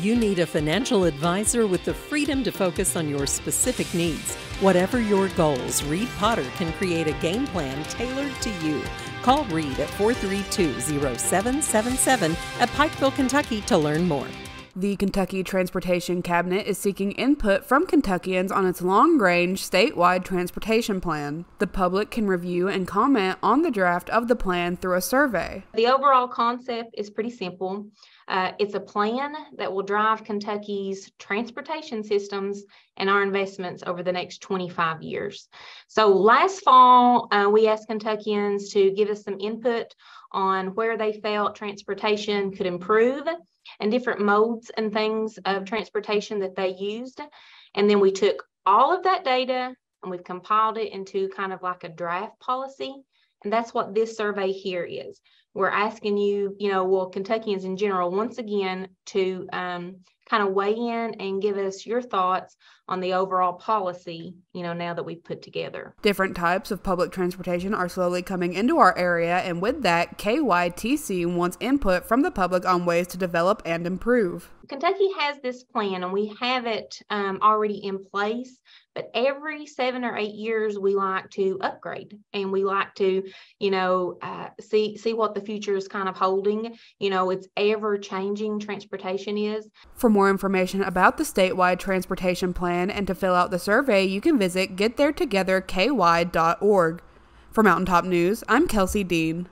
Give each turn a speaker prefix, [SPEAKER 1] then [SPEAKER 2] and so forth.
[SPEAKER 1] You need a financial advisor with the freedom to focus on your specific needs. Whatever your goals, Reed Potter can create a game plan tailored to you. Call Reed at 432 0777 at Pikeville, Kentucky to learn more.
[SPEAKER 2] The Kentucky Transportation Cabinet is seeking input from Kentuckians on its long range statewide transportation plan. The public can review and comment on the draft of the plan through a survey.
[SPEAKER 3] The overall concept is pretty simple. Uh, it's a plan that will drive Kentucky's transportation systems and our investments over the next 25 years. So last fall, uh, we asked Kentuckians to give us some input on where they felt transportation could improve and different modes and things of transportation that they used. And then we took all of that data and we've compiled it into kind of like a draft policy. And that's what this survey here is we're asking you, you know, well, Kentuckians in general, once again, to um, kind of weigh in and give us your thoughts on the overall policy, you know, now that we've put together.
[SPEAKER 2] Different types of public transportation are slowly coming into our area, and with that, KYTC wants input from the public on ways to develop and improve.
[SPEAKER 3] Kentucky has this plan and we have it um, already in place, but every seven or eight years we like to upgrade and we like to, you know, uh, see see what the future is kind of holding. You know, it's ever changing. Transportation is.
[SPEAKER 2] For more information about the statewide transportation plan and to fill out the survey, you can visit gettheretogethernky.org. For Mountaintop News, I'm Kelsey Dean.